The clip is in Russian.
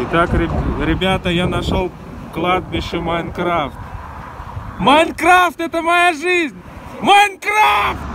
Итак, ребята, я нашел кладбище Майнкрафт. Майнкрафт это моя жизнь! Майнкрафт!